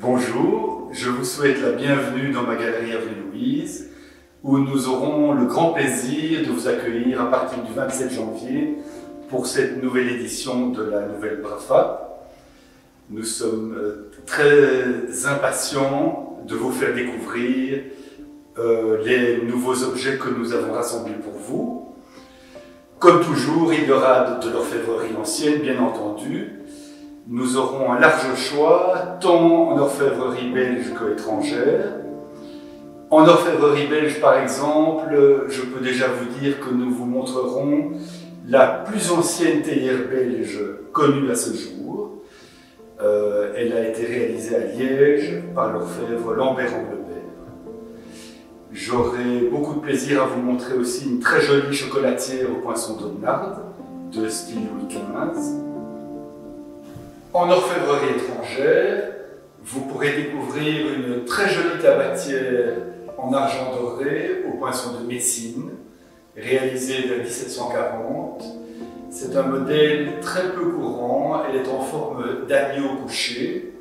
Bonjour, je vous souhaite la bienvenue dans ma galerie Avenue Louise, où nous aurons le grand plaisir de vous accueillir à partir du 27 janvier pour cette nouvelle édition de la Nouvelle Brafa. Nous sommes euh, très impatients de vous faire découvrir euh, les nouveaux objets que nous avons rassemblés pour vous. Comme toujours, il y aura de l'orfèvrerie ancienne, bien entendu, nous aurons un large choix, tant en orfèvrerie belge qu'étrangère. En orfèvrerie belge, par exemple, je peux déjà vous dire que nous vous montrerons la plus ancienne théière belge connue à ce jour. Euh, elle a été réalisée à Liège par l'orfèvre Lambert Anglebert. J'aurai beaucoup de plaisir à vous montrer aussi une très jolie chocolatière au poinçon d'Audenarde de style Louis XV. En orfèvrerie étrangère, vous pourrez découvrir une très jolie tabatière en argent doré au poinçon de Messine, réalisée vers 1740. C'est un modèle très peu courant, elle est en forme d'agneau couché,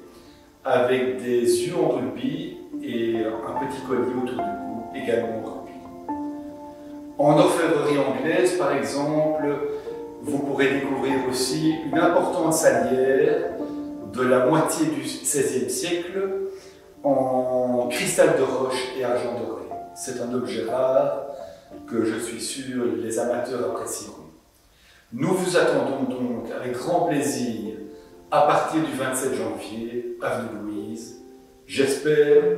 avec des yeux en rubis et un petit collier autour du cou, également en rubis. En orfèvrerie anglaise, par exemple, vous pourrez découvrir aussi une importante salière de la moitié du XVIe siècle en cristal de roche et argent doré. C'est un objet rare que je suis sûr les amateurs apprécieront. Nous vous attendons donc avec grand plaisir à partir du 27 janvier, avenue Louise. J'espère.